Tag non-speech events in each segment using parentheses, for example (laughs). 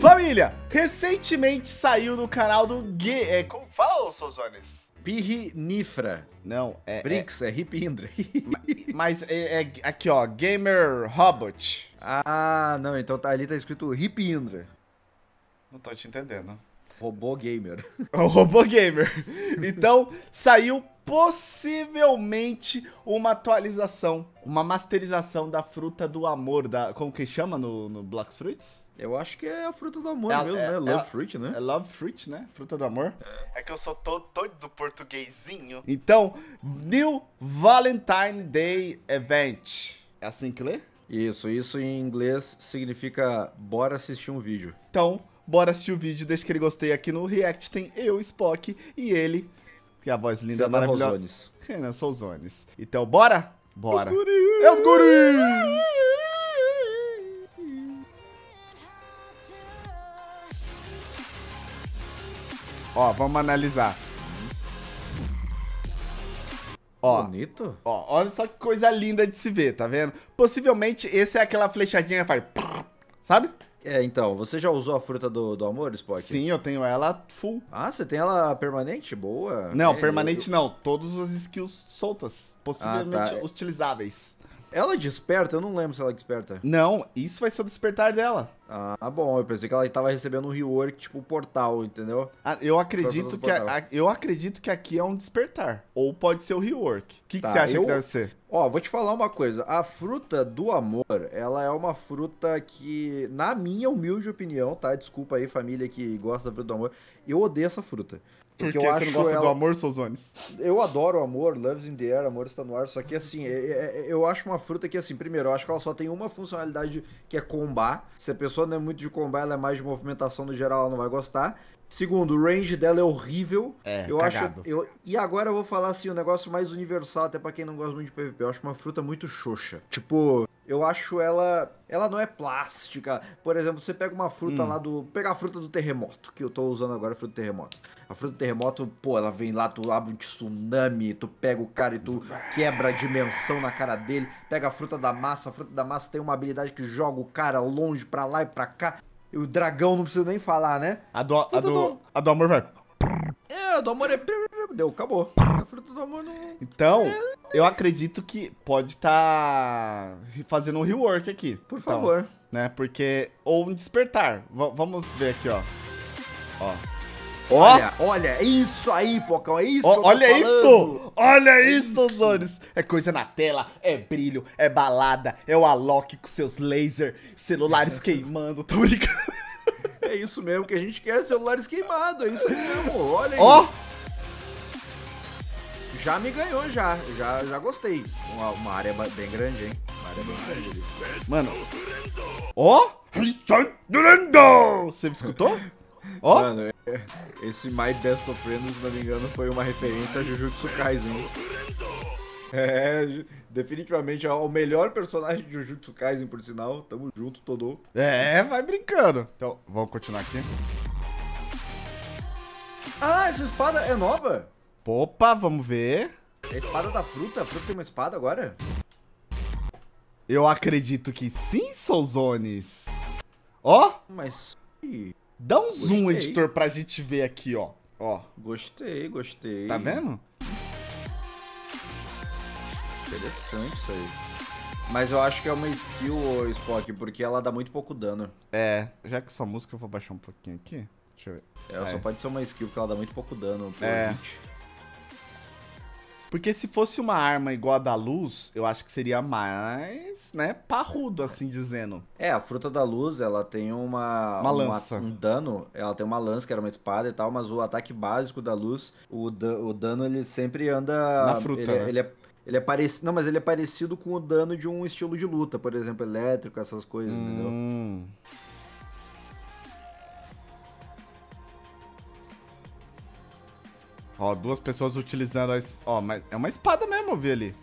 Família, recentemente saiu no canal do G... É, como fala, ô Sozones? Pirrinifra. Não, é... Brinks, é, é Hip Indra. mas é, é, aqui, ó, Gamer Robot. Ah, não, então tá, ali tá escrito Hip Indra. Não tô te entendendo. Robô Gamer. (laughs) O Robô Gamer. Então, saiu possivelmente uma atualização, uma masterização da fruta do amor, da como que chama no, no Black Fruits? Eu acho que é a fruta do amor é, mesmo, é, né? É, love fruit, né? É love fruit, né? Fruta do amor. É, que eu sou todo, todo do portuguesinho. Então, New Valentine Day Event. É assim que lê? Isso, isso em inglês significa bora assistir um vídeo. Então, bora assistir o vídeo, deixa que ele gostei aqui no React. Tem eu, Spock, e ele, que é a voz linda, Cena maravilhosa. Renan Souzones. Então, bora? Bora. Os guri. É os guri! Ó, vamos analisar. Ó, Bonito? ó, olha só que coisa linda de se ver, tá vendo? Possivelmente esse é aquela flechadinha que faz... Sabe? É, então, você já usou a fruta do, do amor, Spock? Sim, eu tenho ela full. Ah, você tem ela permanente? Boa. Não, É, permanente eu- não. Todas as skills soltas. Possivelmente Ah, tá. utilizáveis. Ela desperta? Eu não lembro se ela desperta. Não, isso vai ser o despertar dela. Ah, bom, eu pensei que ela tava recebendo um rework, tipo portal, entendeu? Ah, eu acredito que a- a- eu acredito que aqui é um despertar. Ou pode ser o rework. O que, que Tá, você acha eu- que deve ser? Ó, vou te falar uma coisa. A fruta do amor, ela é uma fruta que, na minha humilde opinião, tá? Desculpa aí, família que gosta da fruta do amor. Eu odeio essa fruta. Porque eu você não gosta ela... do amor, Souzones? Eu adoro o amor, Love's in the Air, amor está no ar, só que assim, é- é- eu acho uma fruta que assim, primeiro, eu acho que ela só tem uma funcionalidade que é combar. Se a pessoa não é muito de combar, ela é mais de movimentação no geral, ela não vai gostar. Segundo, o range dela é horrível. É, eu cagado. acho, eu, e agora eu vou falar assim, o um negócio mais universal, até pra quem não gosta muito de PVP. Eu acho uma fruta muito xoxa. Tipo, eu acho ela. Ela não é plástica. Por exemplo, você pega uma fruta Hum. lá do. Pegar a fruta do terremoto, que eu tô usando agora, a fruta do terremoto. A fruta do terremoto, pô, ela vem lá, tu abre um tsunami, tu pega o cara e tu quebra a dimensão na cara dele. Pega a fruta da massa, a fruta da massa tem uma habilidade que joga o cara longe pra lá e pra cá. E o dragão não precisa nem falar, né? A do, a, do, a do amor vai. É, do amor é. Deu, acabou. A fruta do amor não. Então, eu acredito que pode estar fazendo um rework aqui. Por Então, favor. né? Porque. Ou um despertar. V- vamos ver aqui, ó. Ó. Ó! Olha, olha, é isso aí, Pocão, é isso. que eu Ó, tô olha falando. isso! Olha isso, Zones! É coisa na tela, é brilho, é balada, é o Alok com seus lasers, celulares (laughs) queimando, tô brincando. É isso mesmo que a gente quer, celulares queimados, é isso aí mesmo, olha aí. Ó! Já me ganhou, já, já, já gostei. Uma, uma área bem grande, hein? Uma área bem grande ali. Mano. Ó! Você escutou? Ó! Mano, é- esse My Best of Friends, se não me engano, foi uma referência a Jujutsu Kaisen. É, definitivamente é o melhor personagem de Jujutsu Kaisen, por sinal. Tamo junto, todo. É, vai brincando. Então, vamos continuar aqui. Ah, essa espada é nova? Opa, vamos ver. É a espada da fruta? A fruta tem uma espada agora? Eu acredito que sim, Souzones. Ó, Mas. Dá um zoom, Gostei. editor, pra gente ver aqui, ó. Ó, Gostei, gostei. tá vendo? Interessante isso aí. Mas eu acho que é uma skill, ô, Spock, porque ela dá muito pouco dano. É, já que sua música eu vou baixar um pouquinho aqui. Deixa eu ver. Ela É. só pode ser uma skill porque ela dá muito pouco dano pro É. hit. Porque se fosse uma arma igual a da luz, eu acho que seria mais, né, parrudo, assim dizendo. É, a fruta da luz, ela tem uma, Uma lança. um dano, ela tem uma lança que era uma espada e tal, mas o ataque básico da luz, o, da- o dano ele sempre anda Na fruta, ele, é- né? ele é ele é parecido, não, mas ele é parecido com o dano de um estilo de luta, por exemplo, elétrico, essas coisas, entendeu? Ó, duas pessoas utilizando a... es- Ó, mas é uma espada mesmo, eu vi ali.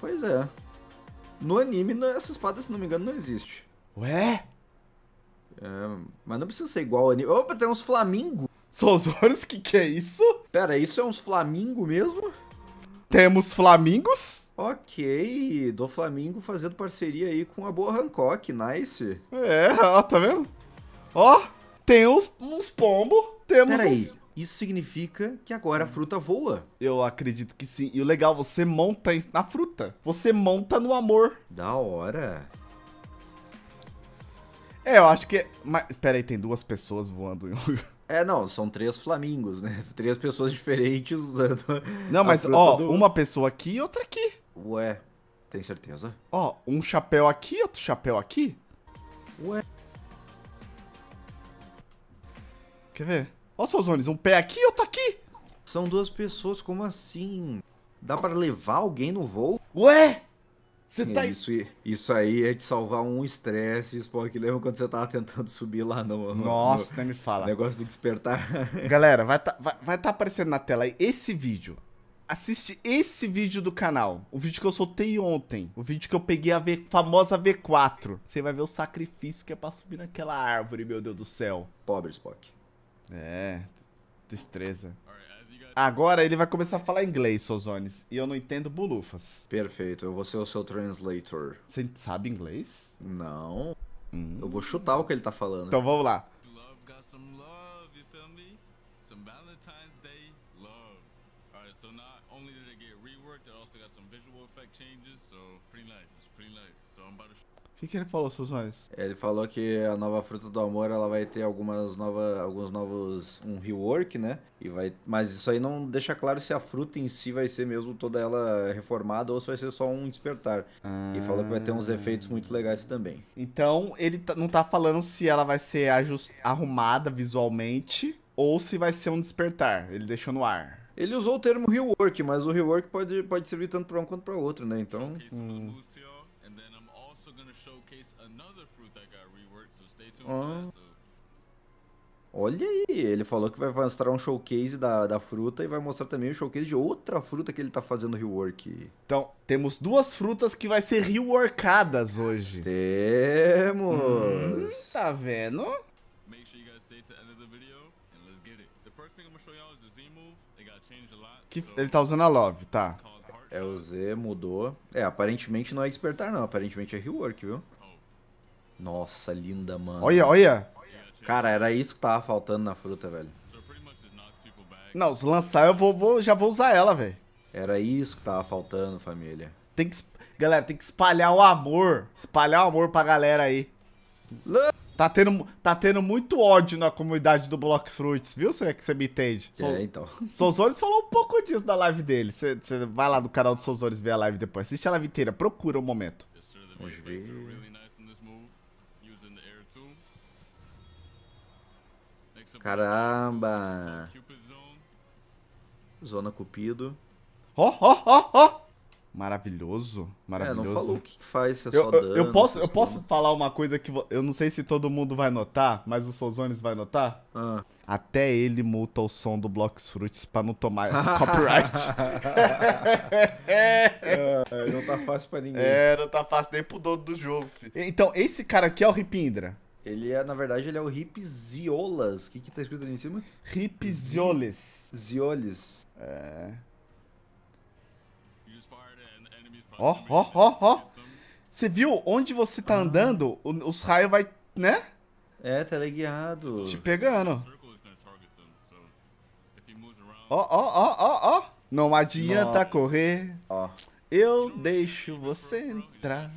Pois é. No anime, essa espada, se não me engano, não existe. Ué? É, mas não precisa ser igual ao anime. Opa, tem uns flamingo. Souzores, que que é isso? Pera, isso é uns flamingo mesmo? Temos flamingos? Ok, do Flamingo fazendo parceria aí com a boa Hancock, nice. É, ó, tá vendo? Ó, tem uns, uns pombos, temos Peraí, uns... isso significa que agora a fruta voa. Eu acredito que sim. E o legal, você monta na fruta. Você monta no amor. Da hora. É, eu acho que... é- Mas, pera aí, tem duas pessoas voando em um lugar. É, não, são três flamingos, né? (laughs) Três pessoas diferentes usando. (laughs) Não, mas, ó, do- uma pessoa aqui e outra aqui. Ué, tem certeza? Ó, um chapéu aqui, outro chapéu aqui. Ué. Quer ver? Ó, seus zones, um pé aqui e outro aqui. São duas pessoas, como assim? Dá pra levar alguém no voo? Ué? Você tá... Isso, isso aí é de salvar um estresse, Spock. Lembra quando você tava tentando subir lá no, no- Nossa, nem me no fala. negócio do despertar? (laughs) Galera, vai tá, vai, vai tá aparecendo na tela aí esse vídeo. Assiste esse vídeo do canal. O vídeo que eu soltei ontem. O vídeo que eu peguei a v, famosa V4. Você vai ver o sacrifício que é pra subir naquela árvore, meu Deus do céu. Pobre Spock. É, destreza. Agora ele vai começar a falar inglês, Sozones. E eu não entendo bulufas. Perfeito, eu vou ser o seu translator. Você sabe inglês? Não, Hum. eu vou chutar o que ele tá falando. Então vamos lá. Love got some love, you feel me? Some Valentine's Day love. Alright, so not only did it get reworked, it also got some visual effect changes, so pretty nice, it's pretty nice. So I'm about to O que, que ele falou, Sozones? Ele falou que a nova fruta do amor ela vai ter algumas novas, alguns novos um rework, né? E vai, mas isso aí não deixa claro se a fruta em si vai ser mesmo toda ela reformada ou se vai ser só um despertar. E falou que vai ter uns efeitos muito legais também. Então, ele tá- não tá falando se ela vai ser arrumada visualmente ou se vai ser um despertar. Ele deixou no ar. Ele usou o termo rework, mas o rework pode, pode servir tanto pra um quanto pra outro, né? Então, that. So olha aí, ele falou que vai mostrar um showcase da, da fruta e vai mostrar também o showcase de outra fruta que ele tá fazendo rework. Então, temos duas frutas que vai ser reworkadas hoje. Temos! Tá vendo? make sure you guys stay to the end of the video, and let's get it. The first thing I'm gonna show y'all is Que ele tá usando a Love, tá. É, o. Z mudou. É, aparentemente não é despertar, não. Aparentemente é rework, viu? Nossa, linda, mano. Olha, olha. Cara, era isso que tava faltando na fruta, velho. Não, se lançar eu vou, vou- já vou usar ela, velho. Era isso que tava faltando, família. Tem que, galera, tem que espalhar o amor. Espalhar o amor pra galera aí. Lan- Tá tendo, tá tendo muito ódio na comunidade do Blox Fruits, viu? Se é que você me entende. É, então. (laughs) Souzores falou um pouco disso na live dele. Você vai lá no canal do Souzores ver a live depois. Assiste a live inteira, procura um momento. Vamos ver. Caramba! Zona Cupido. Ó, ó, ó, ó! Maravilhoso, É, maravilhoso. não falou o que faz, se é Eu, só dano. eu posso, eu posso falar uma coisa que eu não sei se todo mundo vai notar, mas o Souzones vai notar? Ah. Até ele multa o som do Blox Fruits pra não tomar (laughs) copyright. (laughs) É, não tá fácil pra ninguém. é, não tá fácil nem pro dono do jogo, filho. Então, esse cara aqui é o Ripindra. Ele é, na verdade, ele é o Hip Ziolas. O que que tá escrito ali em cima? Ripzioles. Zioles. É. Ó, ó, ó, ó. Você viu onde você tá andando, o- os raios vai, né? É, teleguiado. Te pegando. Circle is gonna target them. So if he moves around, Ó, ó, ó, ó, ó. Não adianta Nossa. correr. Ó. Eu deixo você entrar.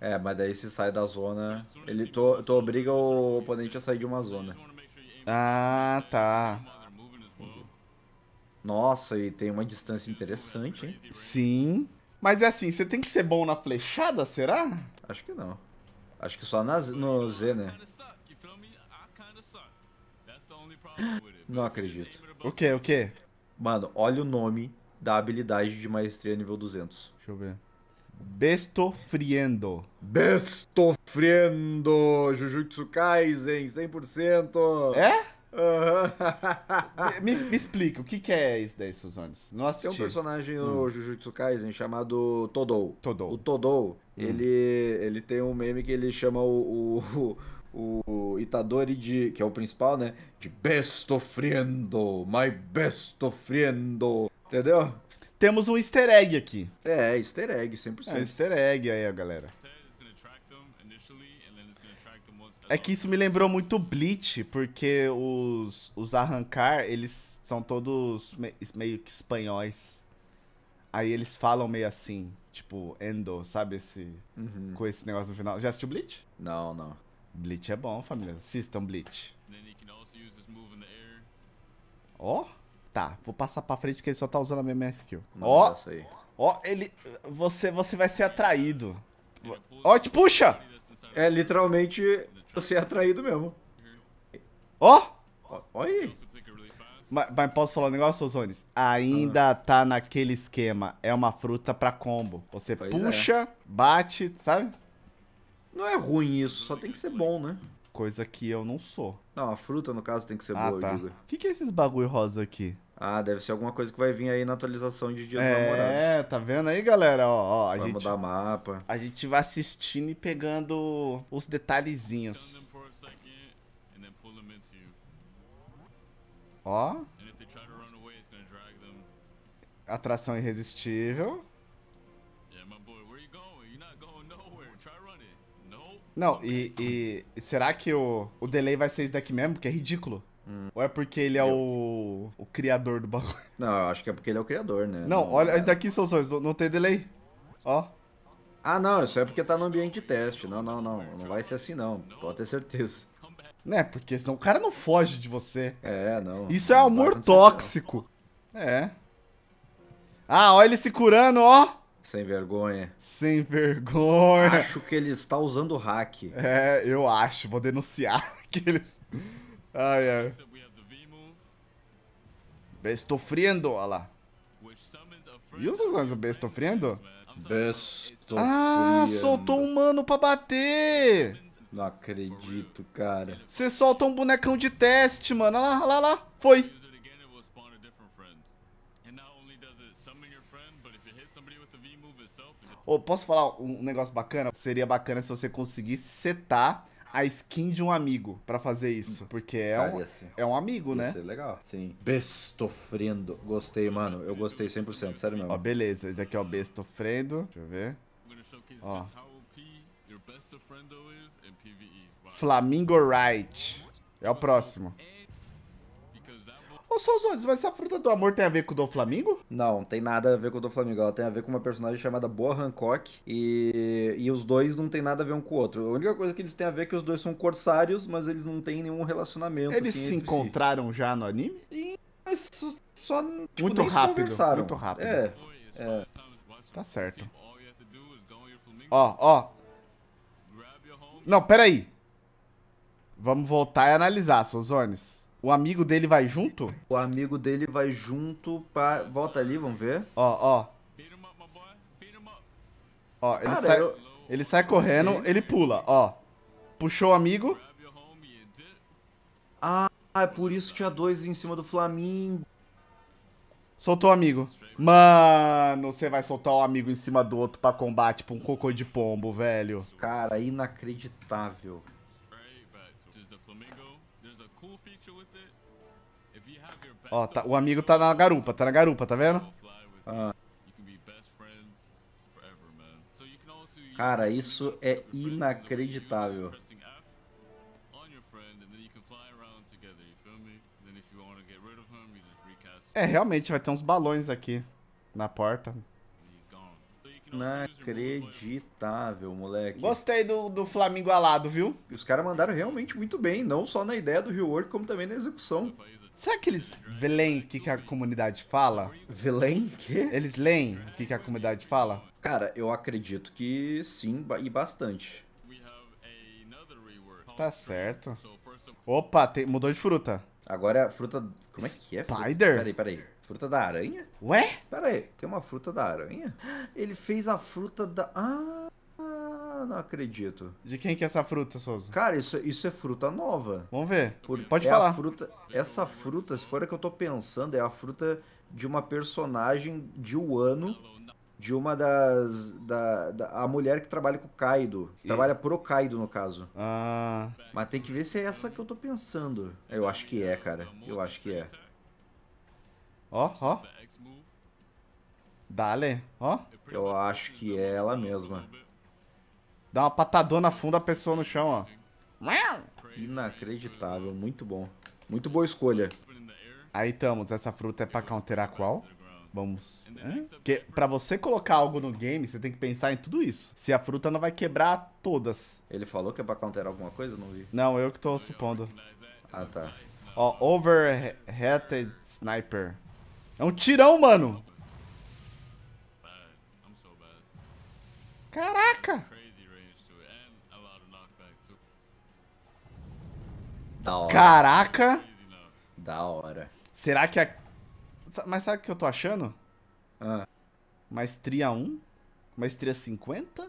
É, mas daí se sai da zona. Ele to, to obriga o oponente a sair de uma zona. Ah, tá. Nossa, e tem uma distância interessante, hein? Sim. Mas é assim, você tem que ser bom na flechada, será? Acho que não. Acho que só na, Z- no Z, né? Não acredito. O que, o que? Mano, olha o nome da habilidade de maestria nível 200. Deixa eu ver. Bestofriendo. Bestofriendo Jujutsu Kaisen 100%. É? Aham. Me, me explica, o que, que é isso daí, Suzones? Não Tem um assisti. personagem no Jujutsu Kaisen chamado Todou. Todou. O Todou, ele, ele tem um meme que ele chama o, o, o Itadori de, que é o principal, né? De Bestofriendo, my Bestofriendo. Entendeu? Temos um easter egg aqui. É, easter egg, É um 100%. easter egg aí, galera. É que isso me lembrou muito Bleach, porque os, os arrancar, eles são todos me- meio que espanhóis. Aí eles falam meio assim, tipo, endo, sabe? Esse, Uhum. Com esse negócio no final. Já assistiu Bleach? Não, não. Bleach é bom, família. Assistam Bleach. Then he can also use this move in the air. Ó. Tá, vou passar pra frente porque ele só tá usando a mesma skill. Ó, ó, ele. Você, você vai ser atraído. Ó, te puxa! É literalmente você é atraído mesmo. Ó! Ó, Olha aí. Mas, mas posso falar um negócio, Ozones? Ainda tá naquele esquema. É uma fruta pra combo. Você Pois puxa, bate, sabe? Não é ruim isso, só tem que ser bom, né? Coisa que eu não sou. Não, a fruta, no caso, tem que ser Ah, boa, tá. eu digo. O que, que é esses bagulho rosa aqui? Ah, deve ser alguma coisa que vai vir aí na atualização de Dia dos Namorados. É, tá vendo aí, galera? Ó, ó, a Vai gente, mudar mapa. a gente vai assistindo e pegando os detalhezinhos. Ó, atração irresistível. Não, e, e- será que o, o delay vai ser esse daqui mesmo? Porque é ridículo. Ou é porque ele é o, o criador do bagulho? (laughs) Não, eu acho que é porque ele é o criador, né? Não, olha, é. esse daqui são sons, não, não tem delay. Ó. Ah, não, isso é porque tá no ambiente de teste. Não, não, não. Não vai ser assim, não. Pode ter certeza. Né, porque senão o cara não foge de você. É, não. Isso é Não amor tóxico. É. Ah, ó ele se curando, ó. não. Sem vergonha. Sem vergonha. Acho que ele está usando hack. É, eu acho. Vou denunciar (laughs) aqueles. Ai, ai. Estou friendo, olha lá. friend. Suzano, o estou friendo? Besto Ah, soltou um mano pra bater. Não acredito, cara. Você solta um bonecão de teste, mano. Olha lá, olha lá, lá. Foi. Ô, posso falar um negócio bacana? Seria bacana se você conseguisse setar a skin de um amigo pra fazer isso. Porque é Cara, um, é um amigo, Ia né? ser legal. Sim. Bestofrendo. Gostei, mano. Eu gostei 100%, sério mesmo. Ó, beleza. Esse aqui é o Besto Frendo. Deixa eu ver. Wow. Flamingo Right. É o próximo. Ô, Souzones, mas essa fruta do amor tem a ver com o do Flamingo? Não, tem nada a ver com o do Flamengo. Ela tem a ver com uma personagem chamada Boa Hancock. E, e os dois não tem nada a ver um com o outro. A única coisa que eles têm a ver é que os dois são corsários, mas eles não têm nenhum relacionamento. Eles assim, se encontraram já no anime? Si. Mas só tipo, Muito rápido, conversaram. muito rápido. É. É. Tá certo. flamingo, Ó, ó. Não, peraí. Vamos voltar e analisar, Souzones. O amigo dele vai junto? O amigo dele vai junto pra. Volta ali, vamos ver. Ó, ó. Ó, ele, Cara, sai, eu- ele sai correndo, ele pula, ó. Puxou o amigo. Ah, é por isso tinha dois em cima do Flamengo. Soltou o amigo. Mano, você vai soltar o amigo em cima do outro pra combate, tipo um cocô de pombo, velho. Cara, inacreditável. Ó, tá- o amigo tá na garupa, tá na garupa, tá vendo? Ah. Cara, isso é inacreditável. É, realmente, vai ter uns balões aqui na porta. Inacreditável, moleque. Gostei do, do Flamingo alado, viu? Os caras mandaram realmente muito bem, não só na ideia do rework, como também na execução. Será que eles leem o que, que a comunidade fala? Velen, que? Eles leem o que, que a comunidade fala? Cara, eu acredito que sim, e bastante. Tá certo. Opa, mudou de fruta. Agora é a fruta. Como é que é? Spider? Peraí, peraí. Fruta da aranha? Ué? Peraí, tem uma fruta da aranha? Ele fez a fruta da. Ah, não acredito. De quem que é essa fruta, Souza? Cara, isso, isso é fruta nova. Vamos ver. Por- Pode é falar. Fruta, essa fruta, se for a que eu tô pensando, é a fruta de uma personagem de Wano, de uma das. Da, da- a mulher que trabalha com o Kaido. Que trabalha pro Kaido, no caso. Ah, Mas tem que ver se é essa que eu tô pensando. Eu acho que é, cara. Eu acho que é. ó, ó. the X move, Dale, ó. pretty Eu acho que é ela mesma. Dá uma patadona funda a pessoa no chão, ó. Inacreditável, muito bom. Muito boa escolha. Aí estamos, essa fruta é pra counterar qual? Vamos. Hã? Porque pra você colocar algo no game, você tem que pensar em tudo isso. Se a fruta não vai quebrar todas. Ele falou que é pra counterar alguma coisa? Não vi. Não, eu que tô supondo. Ah, tá. Ó, overheated sniper. É um tirão, mano. Caraca. Da hora. Caraca. Da hora. Será que a... Mas sabe o que eu tô achando? Ah, Maestria 1? Maestria 50?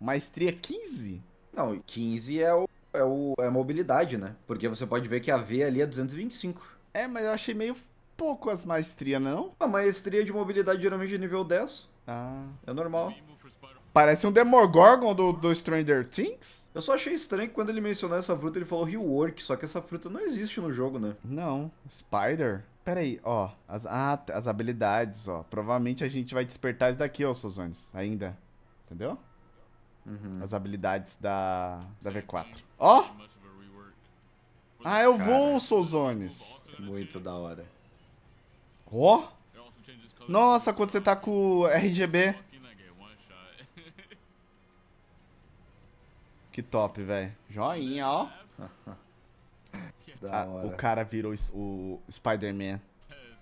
Maestria 15? não, 15 é o, é o é a mobilidade, né? Porque você pode ver que a V ali é 225. É, mas eu achei meio pouco as maestrias, não? A maestria de mobilidade geralmente é nível 10. Ah. É normal. Parece um Demogorgon do, do Stranger Things? Eu só achei estranho que quando ele mencionou essa fruta, ele falou rework, só que essa fruta não existe no jogo, né? Não. Spider? Pera aí, ó. As, ah, as habilidades, ó. Provavelmente a gente vai despertar isso daqui, ó, Sozones. Ainda. Entendeu? Uhum. As habilidades da, da V4. Ó! Ah, eu Cara. vou, Sozones. Muito da hora. Ó! Color. Nossa, quando você tá com o RGB. Que top, velho. Joinha, ó. Ah, o cara virou o Spider-Man.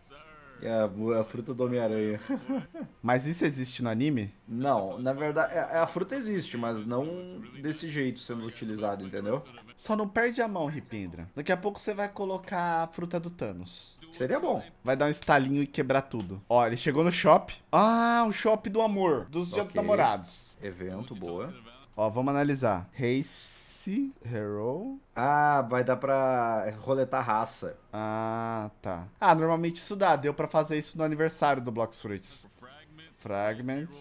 sir. É a, a fruta do Homem-Aranha. (laughs) Mas isso existe no anime? Não, na verdade, é- a fruta existe, mas não desse jeito sendo utilizada, entendeu? Só não perde a mão, Ripindra. Daqui a pouco você vai colocar a fruta do Thanos. Seria bom. Vai dar um estalinho e quebrar tudo. Ó, ele chegou no shop. Ah, o shop do amor. Dos dias dos namorados. Evento, boa. Ó, vamos analisar. Race Hero. Ah, vai dar pra roletar raça. Ah, tá. Ah, normalmente isso dá. Deu pra fazer isso no aniversário do Blocks Fruits. Fragments.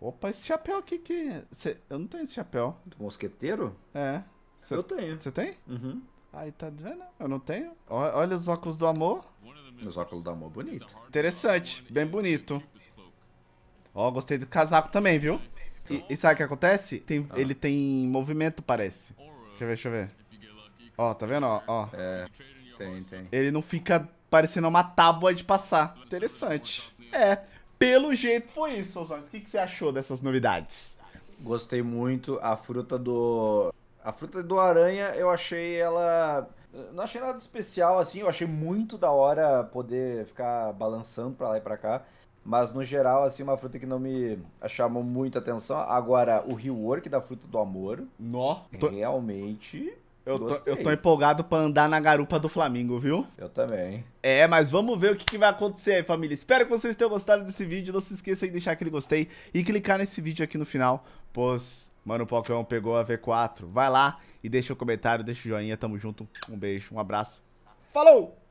Opa, esse chapéu aqui que... cê- Eu não tenho esse chapéu. Do mosqueteiro? É. Cê- Eu tenho. Você tem? Uhum. Aí, tá vendo? Eu não tenho. Olha os óculos do amor. Meus óculos da mão, bonito. Interessante. Bem bonito. Ó, gostei do casaco também, viu? E, e sabe o que acontece? Tem, Ele tem movimento, parece. Deixa eu ver, deixa eu ver. Ó, tá vendo? Ó, ó. É, tem, tem. Ele não fica parecendo uma tábua de passar. Interessante. É, pelo jeito foi isso, Osório. O que, que você achou dessas novidades? Gostei muito. A fruta do. A fruta do aranha, eu achei ela. Não achei nada especial assim, eu achei muito da hora poder ficar balançando pra lá e pra cá. Mas no geral, assim, uma fruta que não me chamou muita atenção. Agora, o rework da fruta do amor, Nó. Realmente. eu, tô, eu tô empolgado pra andar na garupa do Flamengo, viu? Eu também. É, mas vamos ver o que, que vai acontecer aí, família. Espero que vocês tenham gostado desse vídeo. Não se esqueça de deixar aquele gostei e clicar nesse vídeo aqui no final, pois, mano, o pegou a V4. Vai lá e deixa o comentário, deixa o joinha. Tamo junto. Um beijo, um abraço. Falou!